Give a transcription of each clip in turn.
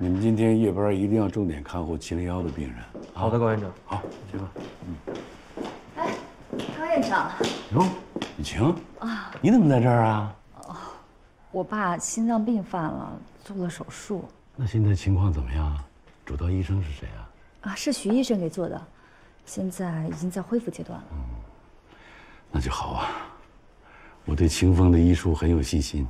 你们今天夜班一定要重点看护七零幺的病人。好的，高院长。好，去吧。嗯哎，高院长，哟，雨晴啊，你怎么在这儿啊？我爸心脏病犯了，做了手术。那现在情况怎么样？主刀医生是谁啊？啊，是徐医生给做的，现在已经在恢复阶段了。嗯那就好啊，我对清风的医术很有信心。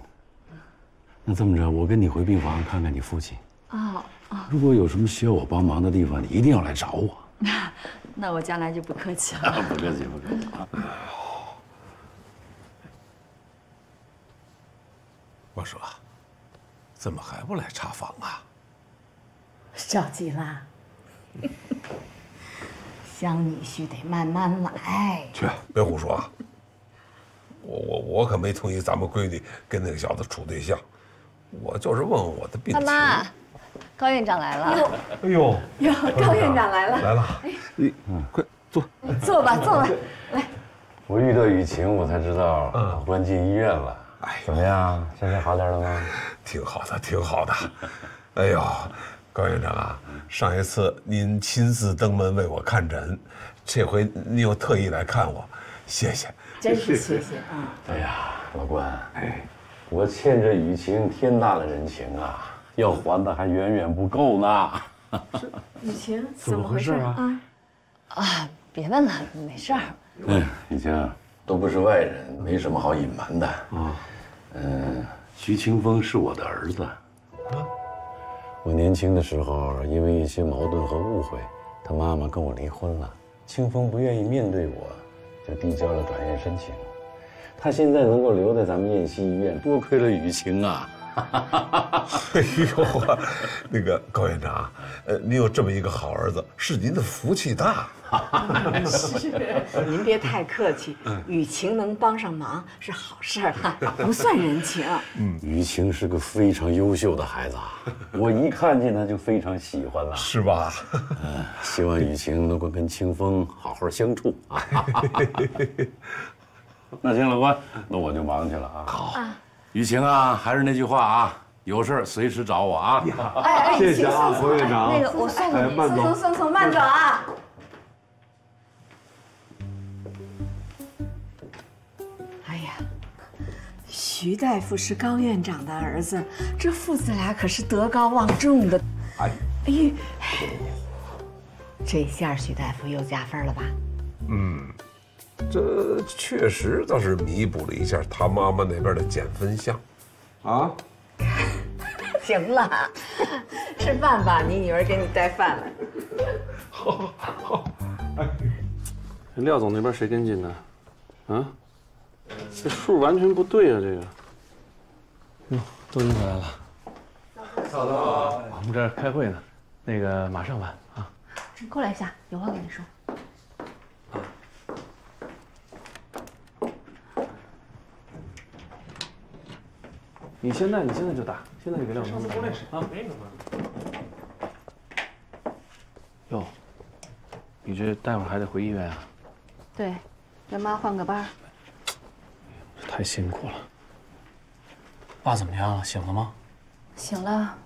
那这么着，我跟你回病房看看你父亲。哦哦，如果有什么需要我帮忙的地方，你一定要来找我。那我将来就不客气了。不客气，不客气啊。我说，怎么还不来查房啊？着急啦，想女婿得慢慢来。去，别胡说啊！我我我可没同意咱们闺女跟那个小子处对象，我就是问问我的病情。妈妈，高院长来了。哎呦，哟，高院长来了，来了，你嗯，快坐。坐吧，坐吧，来。我遇到雨晴，我才知道老，关进医院了。哎，怎么样？现在好点了吗？挺好的，挺好的。哎呦，高院长啊，上一次您亲自登门为我看诊，这回您又特意来看我，谢谢。真是谢谢啊！哎呀，老关，哎，我欠着雨晴天大的人情啊，要还的还远远不够呢。雨晴，怎么回事啊？啊，别问了，没事儿。哎，雨晴都不是外人，没什么好隐瞒的啊。嗯，徐清风是我的儿子。啊，我年轻的时候因为一些矛盾和误会，他妈妈跟我离婚了。清风不愿意面对我，就递交了转院申请。他现在能够留在咱们燕西医院，多亏了雨晴啊。哎呦，那个高院长，呃，你有这么一个好儿子，是您的福气大。是，您别太客气。雨晴能帮上忙是好事儿，不算人情。嗯，雨晴是个非常优秀的孩子，我一看见他就非常喜欢了，是吧？嗯，希望雨晴能够跟清风好好相处啊。那行，老关，那我就忙去了啊。好。雨晴啊，还是那句话啊，有事随时找我啊。哎哎，谢谢啊，冯院长。那个，我送你，送送送送，慢走啊。哎呀，徐大夫是高院长的儿子，这父子俩可是德高望重的。哎，哎呦，这下徐大夫又加分了吧？嗯。这确实倒是弥补了一下他妈妈那边的减分项，啊！行了，吃饭吧，你女儿给你带饭了。好，好。哎，廖总那边谁跟进呢？啊？这数完全不对啊！这个。哟，都英回来了。嫂子，我们这儿开会呢，那个马上完啊。过来一下，有话跟你说。你现在，你现在就打，现在就给廖总。上次过来时啊，没什么。哟，你这待会儿还得回医院啊？对，让妈换个班。太辛苦了。爸怎么样了？醒了吗？醒了，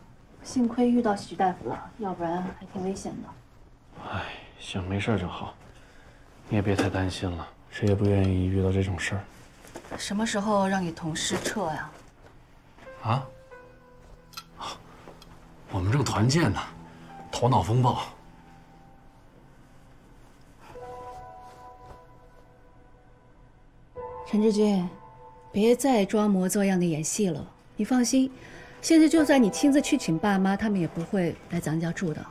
幸亏遇到徐大夫了，要不然还挺危险的。哎，行，没事就好。你也别太担心了，谁也不愿意遇到这种事儿。什么时候让你同事撤呀？啊！我们正团建呢，头脑风暴。陈志军，别再装模作样的演戏了。你放心，现在就算你亲自去请爸妈，他们也不会来咱家住的。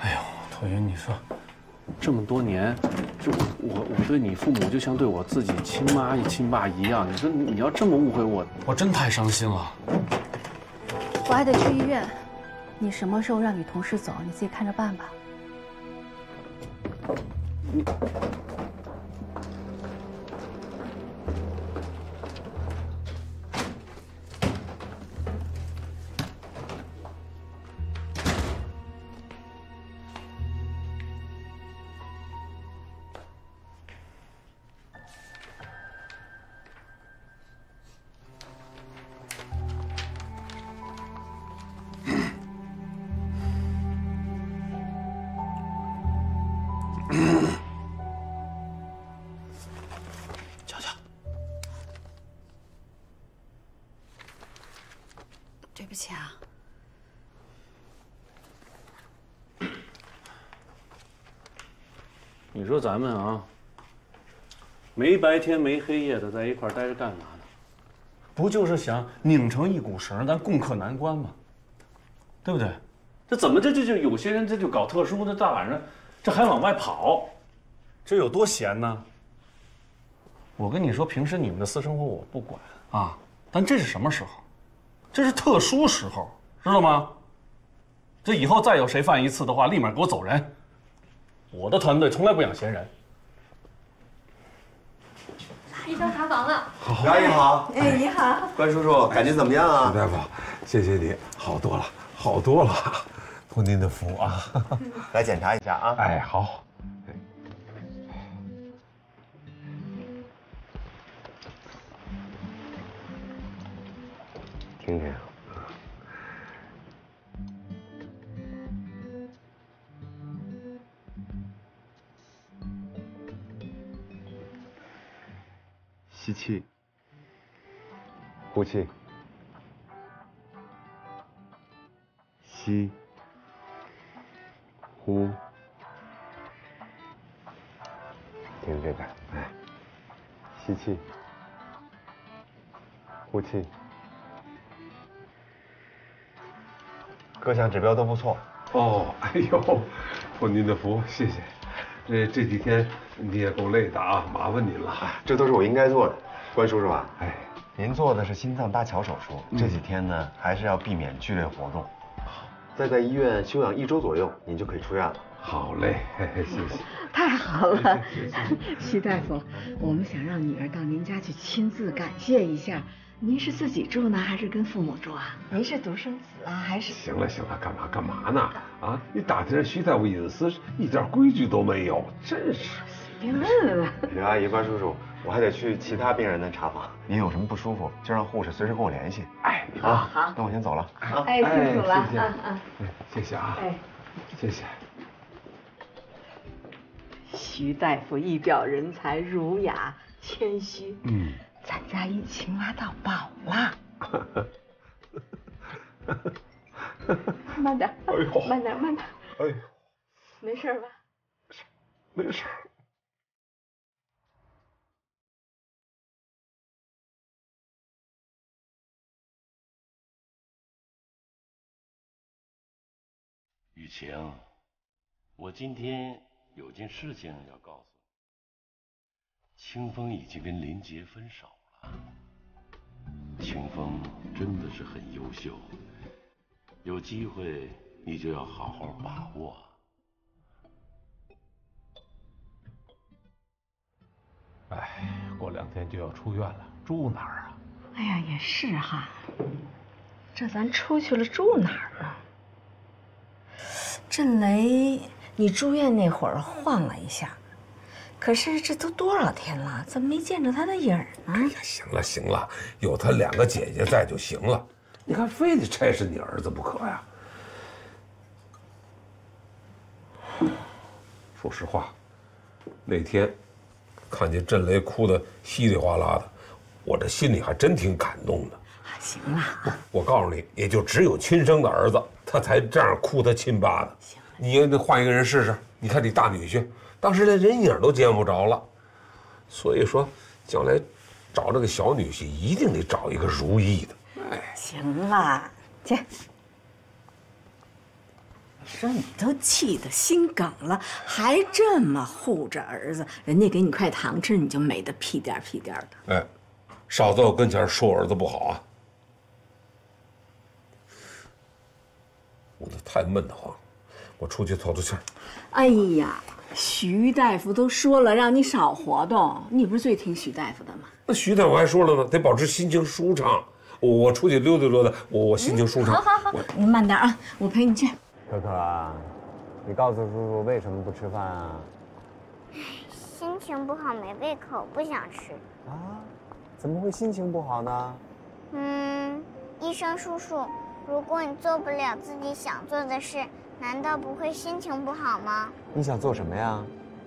哎呦，椭圆，你说。这么多年，就我我对你父母就像对我自己亲妈亲爸一样。你说你要这么误会我，我真太伤心了。我还得去医院，你什么时候让你同事走，你自己看着办吧。你。起啊。你说咱们啊，没白天没黑夜的在一块待着干嘛呢？不就是想拧成一股绳，咱共克难关吗？对不对？这怎么这这就有些人这就搞特殊的，大晚上这还往外跑，这有多闲呢？我跟你说，平时你们的私生活我不管啊，但这是什么时候？这是特殊时候，知道吗？这以后再有谁犯一次的话，立马给我走人。我的团队从来不养闲人。医生查房了。刘阿姨好，哎，你好，关叔叔，感觉怎么样啊？大夫，谢谢你，好多了，好多了，托您的福啊！来检查一下啊。哎，好。听听。吸气，呼气，吸，呼，听这个，哎，吸气，呼气。各项指标都不错。哦，哎呦，托您的福，谢谢。这这几天你也够累的啊，麻烦您了。这都是我应该做的，关叔叔啊，哎，您做的是心脏搭桥手术，这几天呢还是要避免剧烈活动，再在医院休养一周左右，您就可以出院了。好嘞，嘿嘿谢谢。太好了，徐大夫，我们想让女儿到您家去亲自感谢一下。您是自己住呢，还是跟父母住啊？您是独生子啊，还是？行了行了，干嘛干嘛呢？啊，你打听徐大夫隐私，一点规矩都没有，真是。别问了。刘阿姨、关叔叔，我还得去其他病人的查房，您有什么不舒服，就让护士随时跟我联系。哎，好，好，那我先走了。好，哎，辛苦了，谢谢，谢谢啊，哎，谢谢。徐大夫一表人才，儒雅谦虚。嗯。咱家一青蛙到宝了，慢点，哎呦，慢点，慢点，哎呦，没事吧？没事。雨晴，我今天有件事情要告诉你，清风已经跟林杰分手。清风真的是很优秀，有机会你就要好好把握。哎，过两天就要出院了，住哪儿啊？哎呀，也是哈，这咱出去了住哪儿啊？震雷，你住院那会儿晃了一下。可是这都多少天了，怎么没见着他的影儿呢？哎呀，行了行了，有他两个姐姐在就行了。你看，非得差事你儿子不可呀。说实话，那天看见震雷哭得稀里哗啦的，我这心里还真挺感动的。行了，我告诉你，也就只有亲生的儿子，他才这样哭他亲爸的。行，你得换一个人试试。你看你大女婿。当时连人影都见不着了，所以说，将来找这个小女婿一定得找一个如意的。哎，行了，去。说你都气得心梗了，还这么护着儿子，人家给你块糖吃，你就美得屁颠屁颠的。哎，少在我跟前说我儿子不好啊！屋子太闷得慌，我出去透透气儿。哎呀！徐大夫都说了，让你少活动。你不是最听徐大夫的吗？那徐大夫还说了呢，得保持心情舒畅。我我出去溜达溜达，我我心情舒畅。好好好，你慢点啊，我陪你去。可可啊，你告诉叔叔为什么不吃饭啊？心情不好，没胃口，不想吃。啊？怎么会心情不好呢？嗯，医生叔叔，如果你做不了自己想做的事。难道不会心情不好吗？你想做什么呀？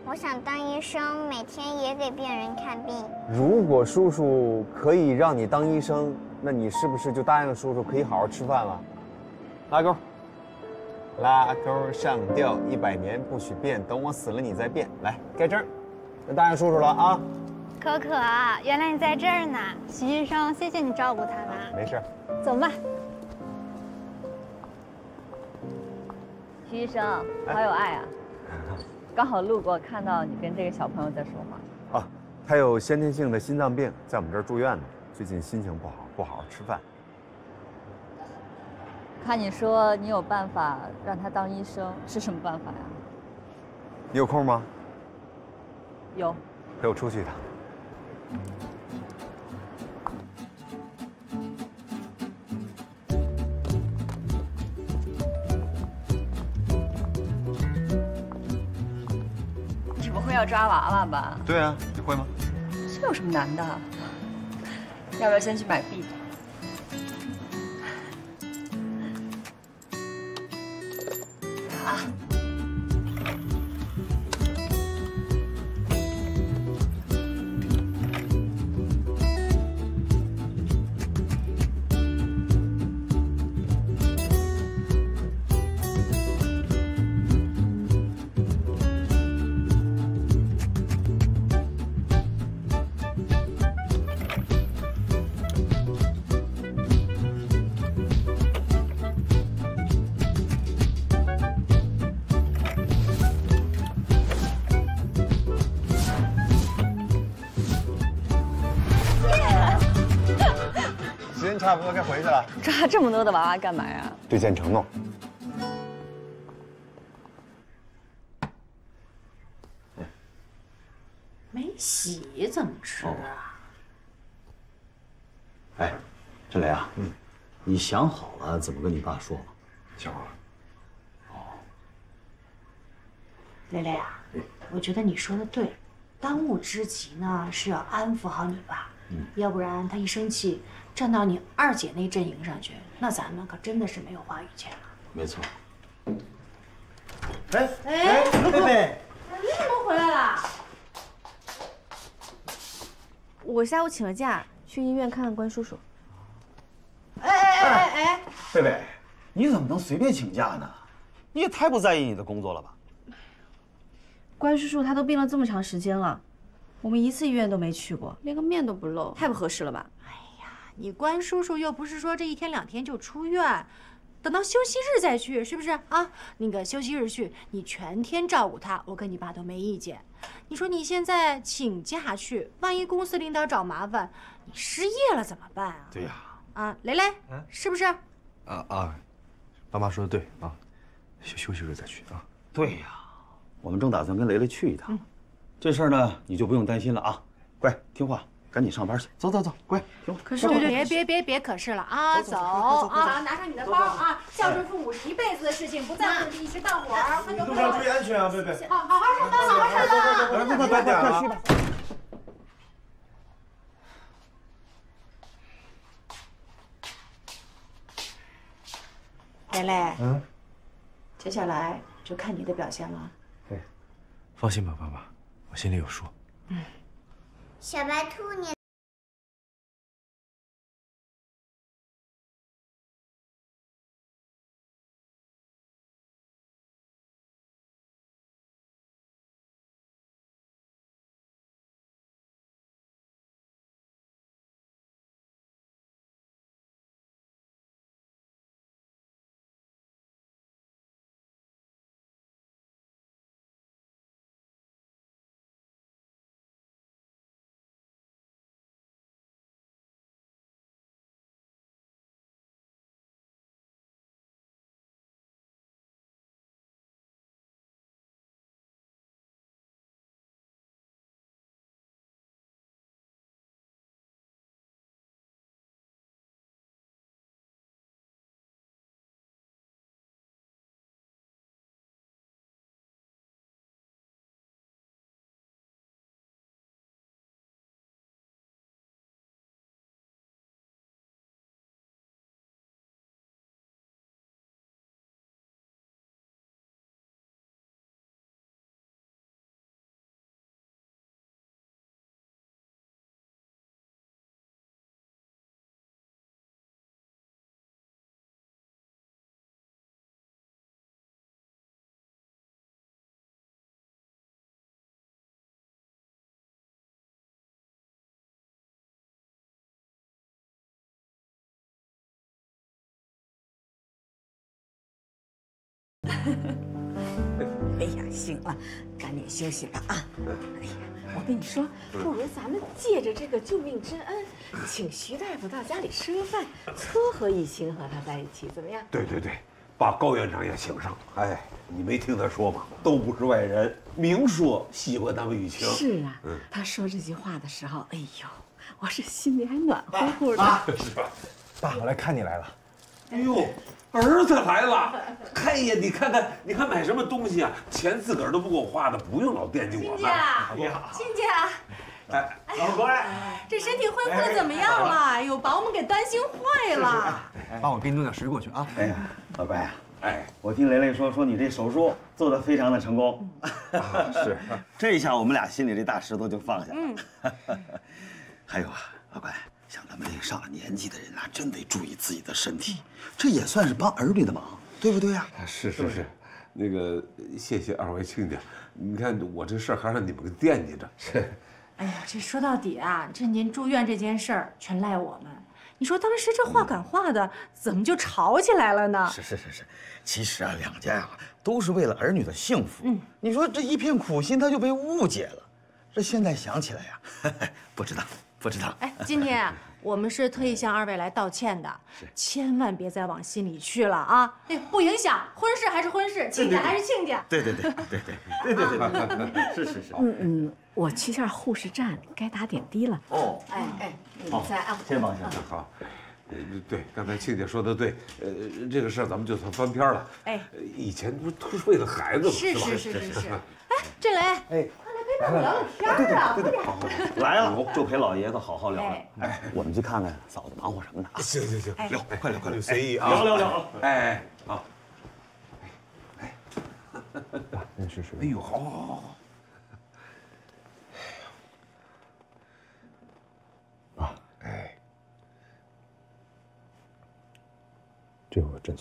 我想当医生，每天也给病人看病。如果叔叔可以让你当医生，那你是不是就答应叔叔可以好好吃饭了？拉钩，拉钩上吊，一百年不许变，等我死了你再变。来，盖章，那答应叔叔了啊？可可，原来你在这儿呢，徐医生，谢谢你照顾他们。没事。走吧。徐医生，好有爱啊！刚好路过，看到你跟这个小朋友在说话。啊，他有先天性的心脏病，在我们这儿住院呢。最近心情不好，不好好吃饭。看你说你有办法让他当医生，是什么办法呀？你有空吗？有。陪我出去一趟。要抓娃娃吧？对啊，你会吗？这有什么难的？要不要先去买币？差不多该回去了。抓这么多的娃娃干嘛呀？兑现承诺。没洗怎么吃啊？哎，陈雷啊，嗯，你想好了怎么跟你爸说吗？想好了。哦。雷雷啊，我觉得你说的对，当务之急呢是要安抚好你爸，嗯，要不然他一生气。站到你二姐那阵营上去，那咱们可真的是没有话语权了。没错。哎哎，贝贝，你怎么回来了？我下午请了假，去医院看看关叔叔。哎哎哎哎！贝贝，你怎么能随便请假呢？你也太不在意你的工作了吧？关叔叔他都病了这么长时间了，我们一次医院都没去过，连个面都不露，太不合适了吧？你关叔叔又不是说这一天两天就出院，等到休息日再去，是不是啊？那个休息日去，你全天照顾他，我跟你爸都没意见。你说你现在请假去，万一公司领导找麻烦，你失业了怎么办啊？对呀。啊，雷雷，是不是？啊啊，爸妈说的对啊，休休息日再去啊。对呀，我们正打算跟雷雷去一趟，这事儿呢你就不用担心了啊，乖听话。赶紧上班去，走走走，乖，听可是别别别别可是了啊，走啊，拿上你的包啊，孝顺父母是一辈子的事情，不在乎一时大伙儿。路上注意安全啊，贝贝。好好好上班，好好上班。快快快点啊！蕾蕾，嗯，接下来就看你的表现了。对，放心吧，爸爸，我心里有数。嗯。小白兔，你。哎呀，行了，赶紧休息吧啊！哎呀，我跟你说，不如咱们借着这个救命之恩，请徐大夫到家里吃个饭，撮合一清和他在一起，怎么样？对对对，把高院长也请上。哎，你没听他说吗？都不是外人，明说喜欢咱们雨晴。是啊，嗯他说这句话的时候，哎呦，我是心里还暖乎乎的。是吧？爸，我来看你来了。哎呦，儿子来了！哎呀，你看看，你看买什么东西啊？钱自个儿都不够花的，不用老惦记我们。亲家，亲家，哎，老乖，这身体恢复的怎么样了？哎呦，把我们给担心坏了。爸，我给你弄点水果去啊。哎呀，老乖啊，哎，我听雷雷说，说你这手术做的非常的成功。是，这一下我们俩心里这大石头就放下了。嗯，还有啊，老乖，像咱们这个上了年纪的人啊，真得注意自己的身体，这也算是帮儿女的忙，对不对呀、是是是，那个谢谢二位亲家，你看我这事儿还让你们给惦记着。是，哎呀，这说到底啊，这您住院这件事儿全赖我们。你说当时这话赶话的，怎么就吵起来了呢？是是是是，其实啊，两家呀、都是为了儿女的幸福。嗯，你说这一片苦心，他就被误解了。这现在想起来呀、不知道，不知道。哎，今天啊，我们是特意向二位来道歉的，千万别再往心里去了啊！哎，不影响，婚事还是婚事，亲家还是亲家。对对对对对对对对对，是是是。嗯嗯，我去下护士站，该打点滴了。哦，哎哎，你们再按哦先放下。好，呃，对，刚才亲家说的对，呃，这个事儿咱们就算翻篇了。哎，呃以前不是都是为了孩子吗？是是是是 是。哎，郑雷，哎，快来陪我聊聊天啊！快点。来了，就陪老爷子好好聊聊哎。哎，我们去看看嫂子忙活什么呢？啊行行行，聊，快聊快聊，随意啊，聊聊聊。哎哎，好。爸，您试试。哎呦，好好好好。啊，哎，这有个诊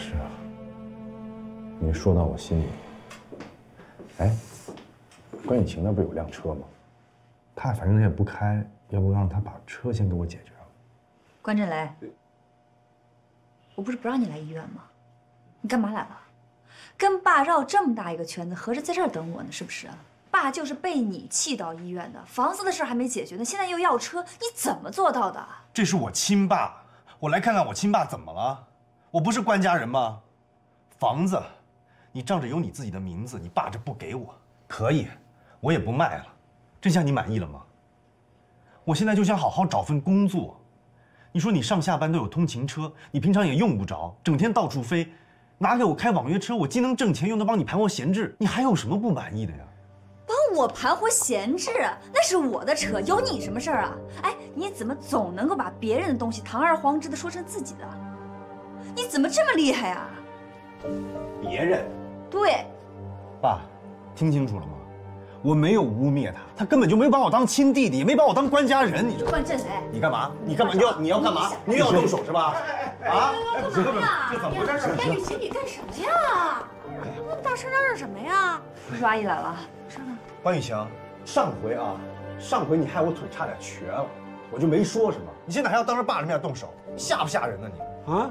是啊，你说到我心里。哎，关雨晴那不有辆车吗？她反正也不开，要不让她把车先给我解决了。关震雷，我不是不让你来医院吗？你干嘛来了？跟爸绕这么大一个圈子，合着在这儿等我呢，是不是？爸就是被你气到医院的，房子的事还没解决呢，现在又要车，你怎么做到的？这是我亲爸，我来看看我亲爸怎么了？我不是官家人吗？房子，你仗着有你自己的名字，你霸着不给我，可以，我也不卖了。这下你满意了吗？我现在就想好好找份工作。你说你上下班都有通勤车，你平常也用不着，整天到处飞，拿给我开网约车，我既能挣钱，又能帮你盘活闲置，你还有什么不满意的呀？帮我盘活闲置，那是我的车，有你什么事儿啊？哎，你怎么总能够把别人的东西堂而皇之的说成自己的？你怎么这么厉害呀？别人？对，爸，听清楚了吗？我没有污蔑他，他根本就没把我当亲弟弟，也没把我当官家人。你知道吗？关震雷，你干嘛？你干嘛？你要你要干嘛？你又要动手是吧？啊？干嘛呀？这怎么回事？哎，雨晴，你干什么呀？那么大声嚷嚷什么呀？叔叔阿姨来了。关雨晴，上回啊，上回你害我腿差点瘸了，我就没说什么。你现在还要当着爸的面动手，吓不吓人呢你？啊？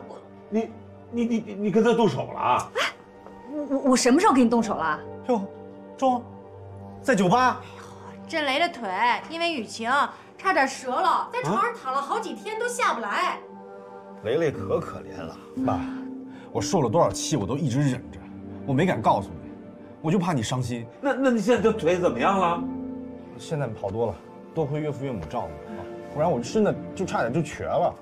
你你你你你跟他动手了啊？我我我什么时候跟你动手了？哟，中，在酒吧。震雷的腿因为雨晴差点折了，在床上躺了好几天都下不来。雷雷可可怜了，爸，我受了多少气我都一直忍着，我没敢告诉你，我就怕你伤心。那那你现在这腿怎么样了？现在好多了，多亏岳父岳母照顾，不然我真的就差点就瘸了。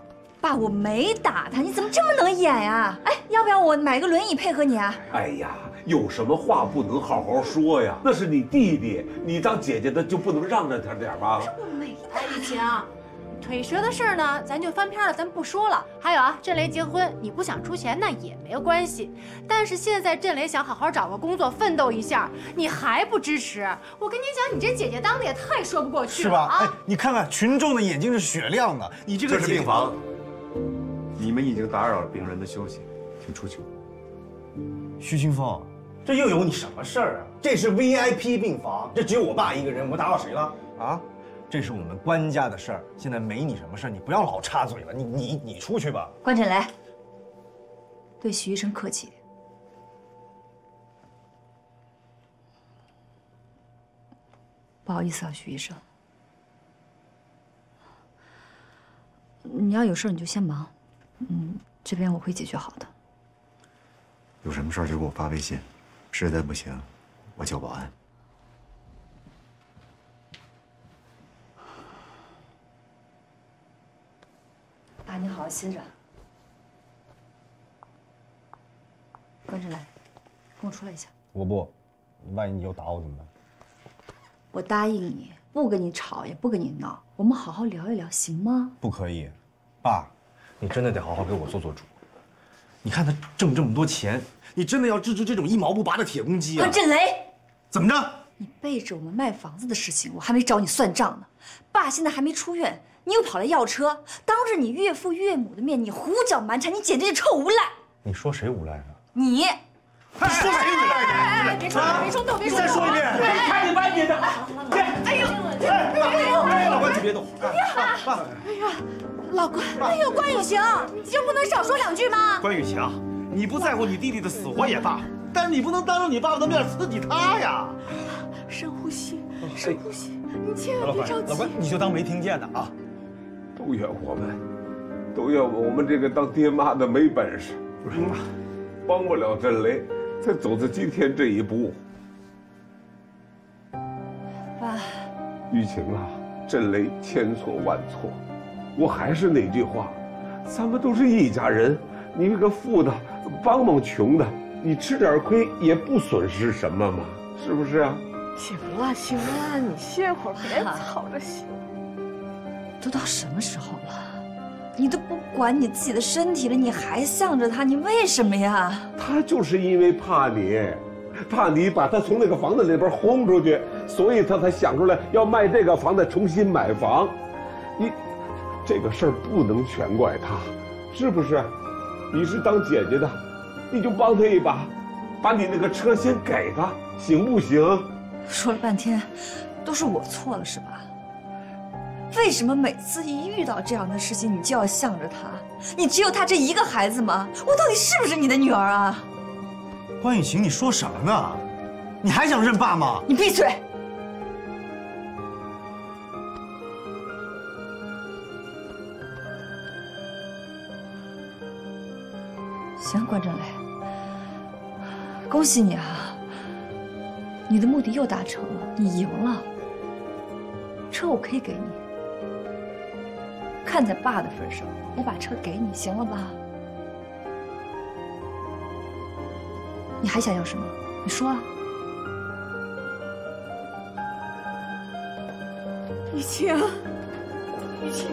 爸，我没打他，你怎么这么能演呀？哎，要不要我买个轮椅配合你啊？哎呀，有什么话不能好好说呀？那是你弟弟，你当姐姐的就不能让着他点吗？我没哎，雨晴，腿折的事儿呢，咱就翻篇了，咱不说了。还有啊，震雷结婚，你不想出钱那也没有关系。但是现在震雷想好好找个工作奋斗一下，你还不支持？我跟你讲，你这姐姐当的也太说不过去了是吧？啊！哎，你看看群众的眼睛是雪亮的，你这个这是病房，你们已经打扰了病人的休息，请出去。徐清风，这又有你什么事儿啊？这是 VIP 病房，这只有我爸一个人，我打扰谁了？啊？这是我们关家的事儿，现在没你什么事儿，你不要老插嘴了。你你你出去吧。关震雷，对徐医生客气点。不好意思啊，徐医生，你要有事你就先忙，嗯，这边我会解决好的。有什么事儿就给我发微信，实在不行，我叫保安。爸，你好好歇着。关震来，跟我出来一下。我不，万一你又打我怎么办？我答应你，不跟你吵，也不跟你闹，我们好好聊一聊，行吗？不可以，爸，你真的得好好给我做做主。你看他挣这么多钱，你真的要治治这种一毛不拔的铁公鸡啊？关震雷，怎么着？你背着我们卖房子的事情，我还没找你算账呢。爸现在还没出院，你又跑来要车，当着你岳父岳母的面，你胡搅蛮缠，你简直是臭无赖！你说谁无赖呢？你，说谁无赖呢？哎，别冲动，别冲动，别冲动！再说一遍看你把你的，哎呦，哎，老关你别动。爸，哎呀，老关，哎呦，关雨晴，你就不能少说两句吗？关雨晴，你不在乎你弟弟的死活也罢，但是你不能当着你爸爸的面刺激他呀。深呼吸，深呼吸，你千万别着急。老关，你就当没听见呢啊！都怨我们，都怨我们这个当爹妈的没本事，不是帮不了震雷，才走到今天这一步。爸，雨晴啊，震雷千错万错，我还是那句话，咱们都是一家人，你一个富的帮帮穷的，你吃点亏也不损失什么嘛，是不是啊？行了行了，你歇会儿，别吵着行。都到什么时候了，你都不管你自己的身体了，你还向着他，你为什么呀？他就是因为怕你，怕你把他从那个房子里边轰出去，所以他才想出来要卖这个房子重新买房。你这个事儿不能全怪他，是不是？你是当姐姐的，你就帮他一把，把你那个车先给他，行不行？说了半天，都是我错了是吧？为什么每次一遇到这样的事情，你就要向着他？你只有他这一个孩子吗？我到底是不是你的女儿啊？关雨晴，你说什么呢？你还想认爸吗？你闭嘴！行，关震雷，恭喜你啊！你的目的又达成了，你赢了。车我可以给你，看在爸的份上，我把车给你，行了吧？你还想要什么？你说啊。雨晴，雨晴。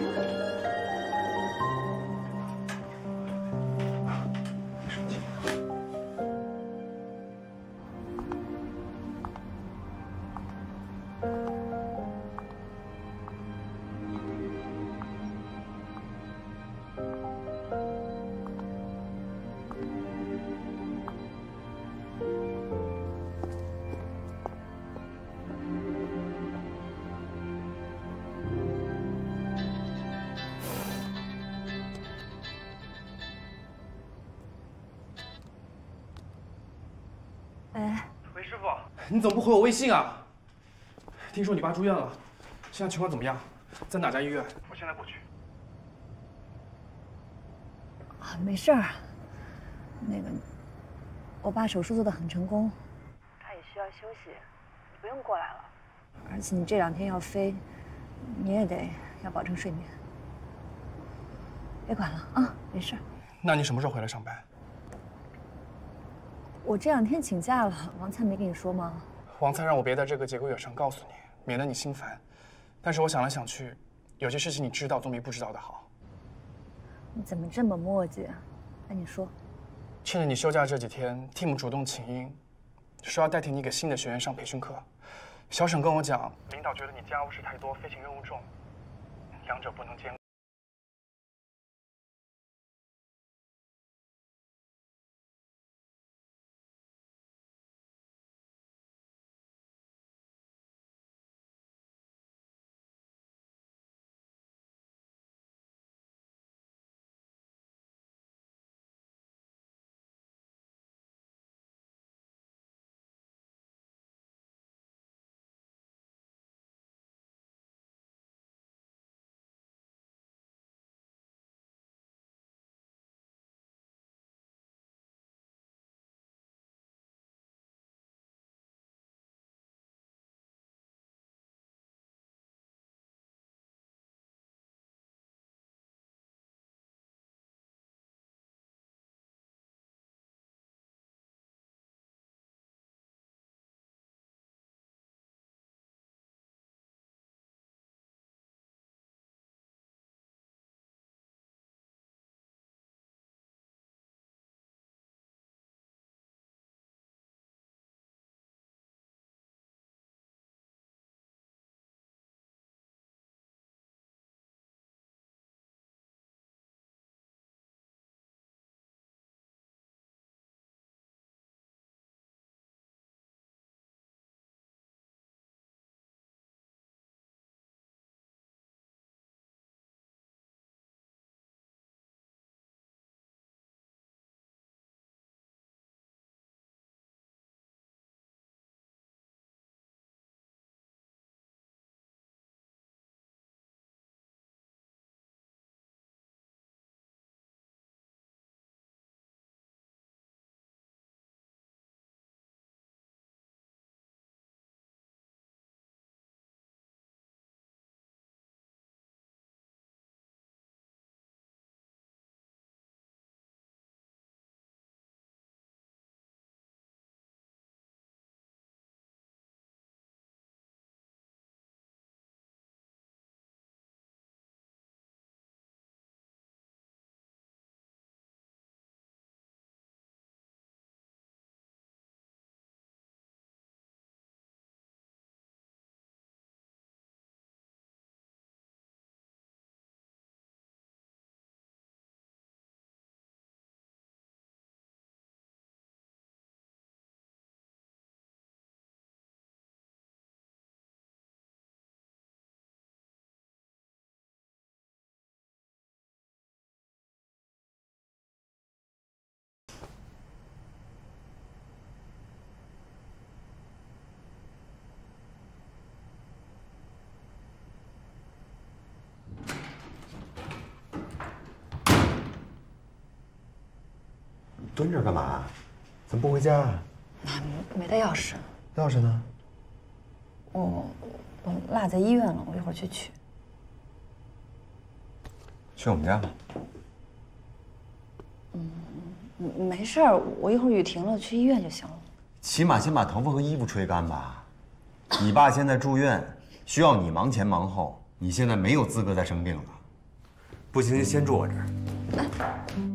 你怎么不回我微信啊？听说你爸住院了，现在情况怎么样？在哪家医院？我现在过去。啊，没事儿。那个，我爸手术做得很成功，他也需要休息，你不用过来了。而且你这两天要飞，你也得要保证睡眠。别管了啊，没事儿。那你什么时候回来上班？我这两天请假了，王灿没跟你说吗？王灿让我别在这个节骨眼上告诉你，免得你心烦。但是我想来想去，有些事情你知道总比不知道的好。你怎么这么磨叽啊？那你说。趁着你休假这几天，Tim 主动请缨，说要代替你给新的学员上培训课。小沈跟我讲，领导觉得你家务事太多，飞行任务重，两者不能兼顾。蹲着干嘛？怎么不回家啊？没带钥匙，钥匙呢？我我落在医院了，我一会儿去取。去我们家吧。嗯，没事儿，我一会儿雨停了去医院就行了。起码先把头发和衣服吹干吧。你爸现在住院，需要你忙前忙后，你现在没有资格再生病了。不行就先住我这儿。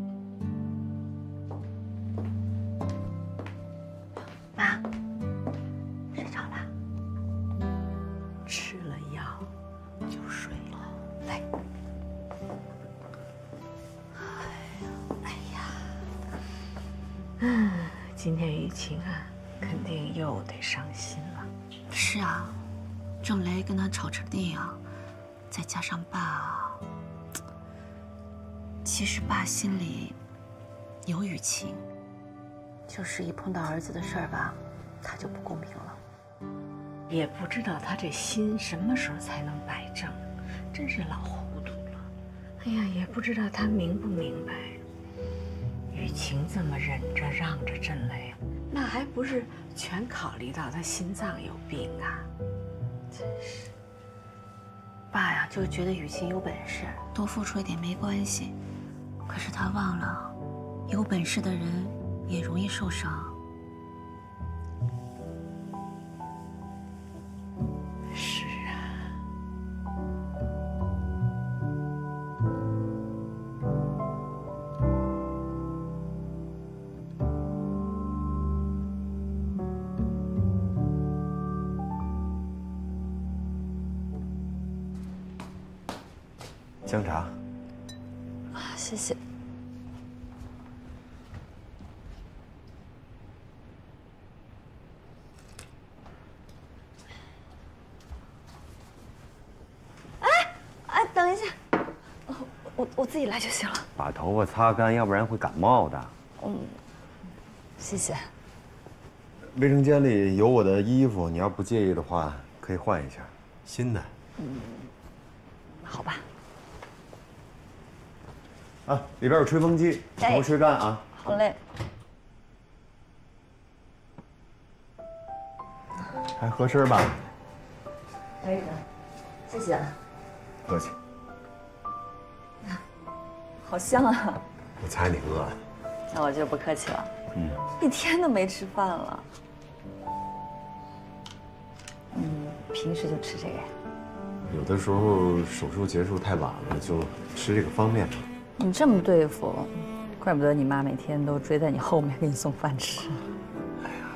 爸心里有雨晴，就是一碰到儿子的事儿吧，他就不公平了。也不知道他这心什么时候才能摆正，真是老糊涂了。哎呀，也不知道他明不明白，雨晴这么忍着让着郑雷，那还不是全考虑到他心脏有病啊？真是。爸呀，就觉得雨晴有本事，多付出一点没关系。可是他忘了，有本事的人也容易受伤。来就行了。把头发擦干，要不然会感冒的。嗯，谢谢。卫生间里有我的衣服，你要不介意的话，可以换一下，新的。嗯，好吧。啊，里边有吹风机，头发吹干啊。好嘞。还合身吧？可以的，谢谢。客气。好香啊！我猜你饿了。那我就不客气了。嗯。一天都没吃饭了。嗯，平时就吃这个呀？有的时候手术结束太晚了，就吃这个方便。你这么对付，怪不得你妈每天都追在你后面给你送饭吃。哎呀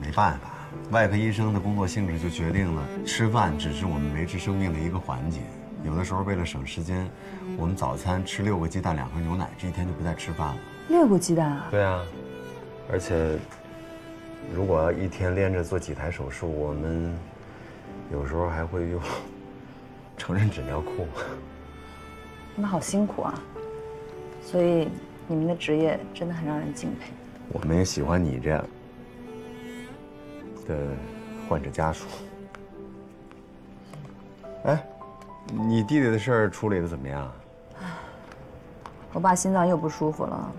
没办法，外科医生的工作性质就决定了，吃饭只是我们维持生命的一个环节。有的时候为了省时间，我们早餐吃六个鸡蛋两盒牛奶，这一天就不再吃饭了。六个鸡蛋啊？对啊，而且如果要一天连着做几台手术，我们有时候还会用 成人纸尿裤。你们好辛苦啊！所以你们的职业真的很让人敬佩。我们也喜欢你这样的患者家属。哎，你弟弟的事儿处理的怎么样？我爸心脏又不舒服了，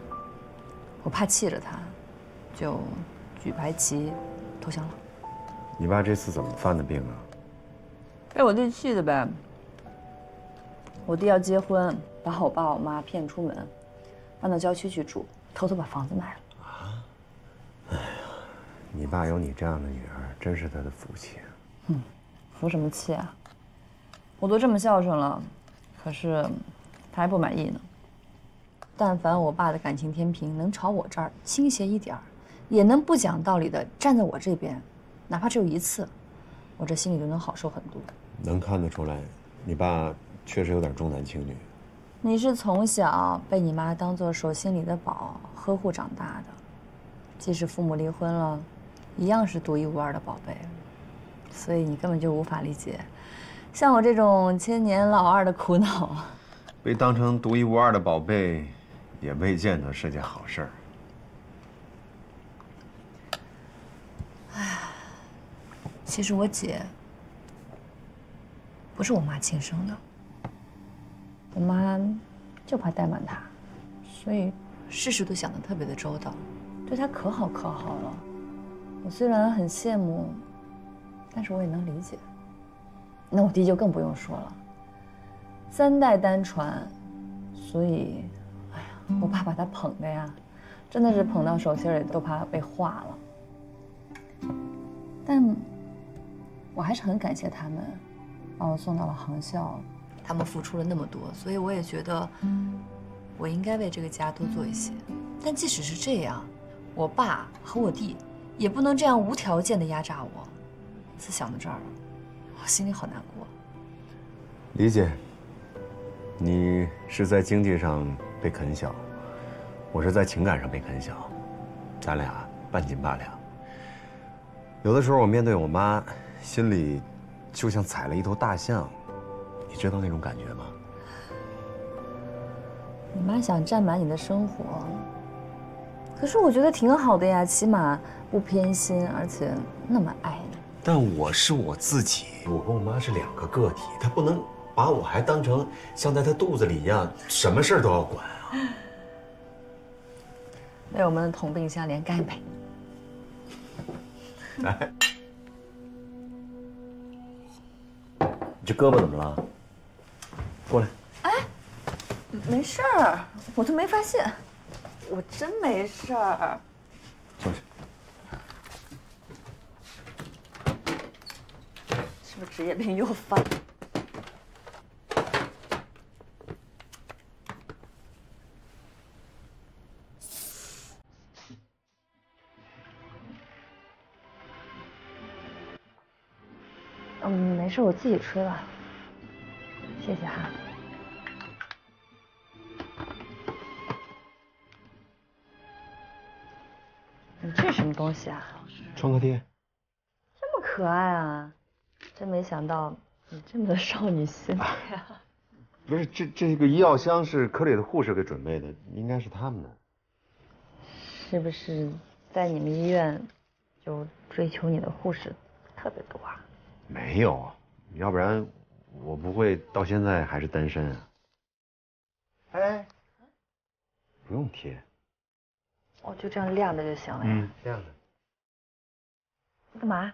我怕气着他，就举白旗投降了。你爸这次怎么犯的病啊？被我弟气的呗。我弟要结婚，把我爸我妈骗出门，搬到郊区去住，偷偷把房子卖了。啊！哎呀，你爸有你这样的女儿，真是他的福气。哼，服什么气啊？我都这么孝顺了，可是他还不满意呢。但凡我爸的感情天平能朝我这儿倾斜一点儿，也能不讲道理的站在我这边，哪怕只有一次，我这心里就能好受很多。能看得出来，你爸。确实有点重男轻女。你是从小被你妈当做手心里的宝呵护长大的，即使父母离婚了，一样是独一无二的宝贝。所以你根本就无法理解，像我这种千年老二的苦恼。被当成独一无二的宝贝，也未见得是件好事儿。哎，其实我姐不是我妈亲生的。我妈就怕怠慢她，所以事事都想得特别的周到，对她可好可好了。我虽然很羡慕，但是我也能理解。那我弟就更不用说了，三代单传，所以，哎呀，我爸把他捧的呀，真的是捧到手心里都怕被化了。但，我还是很感谢他们，把我送到了航校，他们付出了那么多，所以我也觉得，我应该为这个家多做一些。但即使是这样，我爸和我弟也不能这样无条件的压榨我。思想到这儿了，我心里好难过。理解。你是在经济上被啃小，我是在情感上被啃小，咱俩半斤八两。有的时候我面对我妈，心里就像踩了一头大象，你知道那种感觉吗？你妈想占满你的生活，可是我觉得挺好的呀，起码不偏心，而且那么爱你。但我是我自己，我跟我妈是两个个体，她不能。把我还当成像在她肚子里一样，什么事都要管啊！为我们的同病相怜，干一杯！来，你这胳膊怎么了？过来。哎，没事儿，我都没发现，我真没事儿。坐下。是不是职业病又犯？嗯没事，我自己吹了。谢谢哈。你这是什么东西啊？创可贴。这么可爱啊！真没想到你这么的少女心呀。不是，这这个医药箱是科里的护士给准备的，应该是他们的。是不是在你们医院就追求你的护士特别多啊？没有。要不然，我不会到现在还是单身啊。哎，不用贴，哦就这样晾着就行了呀。嗯，晾着。你干嘛？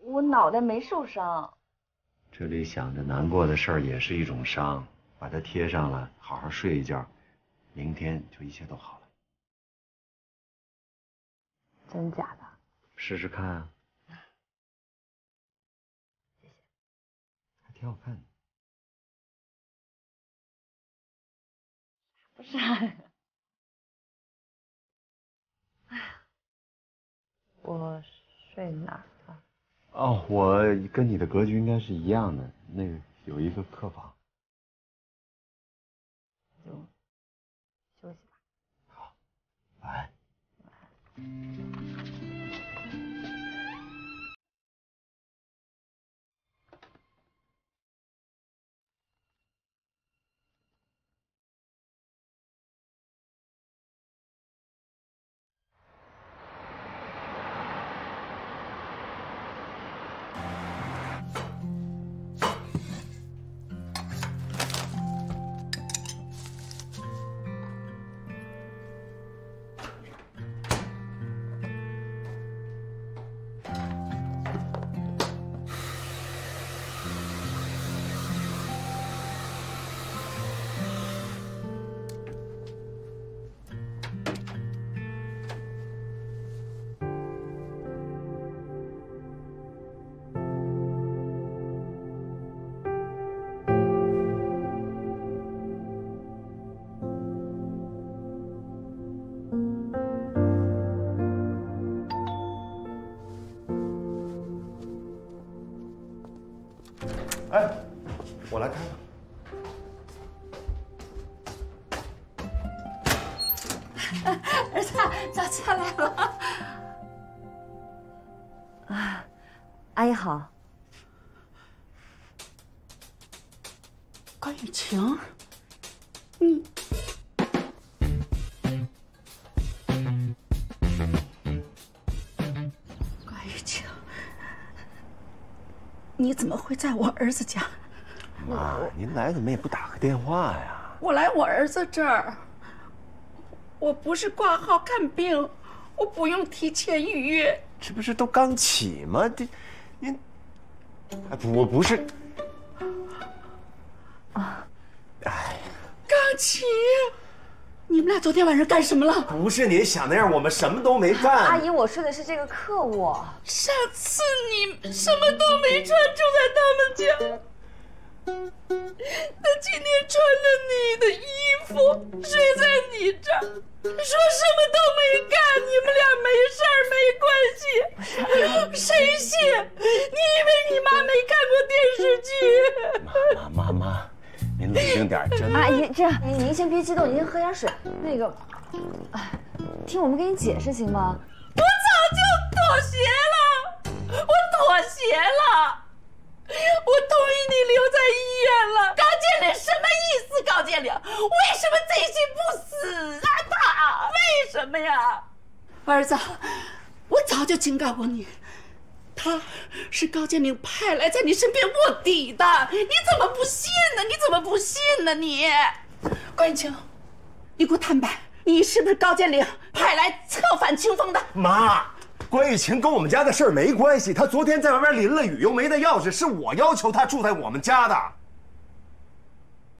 我脑袋没受伤。这里想着难过的事儿也是一种伤，把它贴上了，好好睡一觉，明天就一切都好了。真假的？试试看啊！谢谢，还挺好看的。不是，哎呀，我睡哪儿了？哦，我跟你的格局应该是一样的，那个有一个客房。就休息吧。好，晚安。我来开。儿子，早起来了。啊，阿姨好。关雨晴，你关雨晴，你怎么会在我儿子家？妈，您来怎么也不打个电话呀？我来我儿子这儿，我不是挂号看病，我不用提前预约，这不是都刚起吗？这，您，哎，不，我不是，啊，哎，刚起，你们俩昨天晚上干什么了？不是您想那样，我们什么都没干。阿姨，我睡的是这个客卧。上次你什么都没穿，住在他们家。他今天穿着你的衣服睡在你这儿，说什么都没干，你们俩没事儿没关系，谁信？你以为你妈没看过电视剧？妈妈妈妈，您冷静点，真的。阿姨，这样，您先别激动，您先喝点水。那个，哎，听我们给你解释行吗？我早就妥协了，我妥协了。我同意你留在医院了，高建岭什么意思？高建岭为什么贼心不死啊？他为什么呀？儿子，我早就警告过你，他是高建岭派来在你身边卧底的，你怎么不信呢？你怎么不信呢？你，关玉清，你给我坦白，你是不是高建岭派来策反清风的？妈。关玉琴跟我们家的事儿没关系，她昨天在外面淋了雨，又没带钥匙，是我要求她住在我们家的。